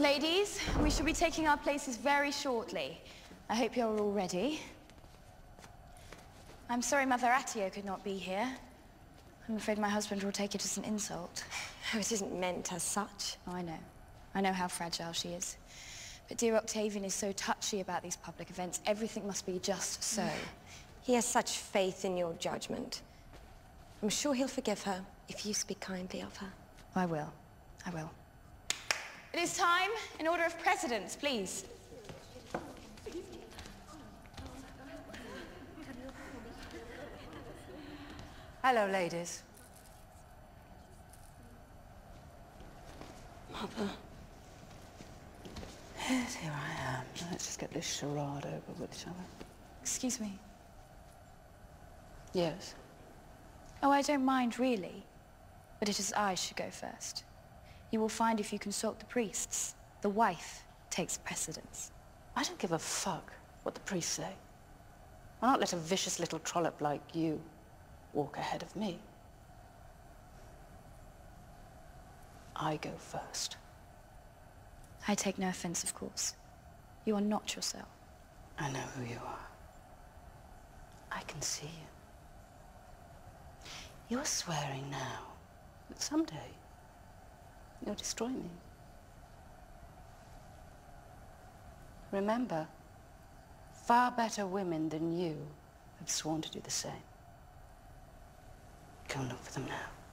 Ladies, we shall be taking our places very shortly. I hope you're all ready. I'm sorry Mother Atia could not be here. I'm afraid my husband will take it as an insult. Oh, it isn't meant as such. Oh, I know. I know how fragile she is. But dear Octavian is so touchy about these public events. Everything must be just so. He has such faith in your judgment. I'm sure he'll forgive her if you speak kindly of her. I will. I will. It is time, in order of precedence, please. Hello, ladies. Mother. Yes, here I am. Let's just get this charade over with shall we? Excuse me. Yes. Oh, I don't mind, really. But it is I should go first. You will find if you consult the priests, the wife takes precedence. I don't give a fuck what the priests say. I'll not let a vicious little trollop like you walk ahead of me. I go first. I take no offense, of course. You are not yourself. I know who you are. I can see you. You're swearing now that someday you'll destroy me. Remember, far better women than you have sworn to do the same. Go and look for them now.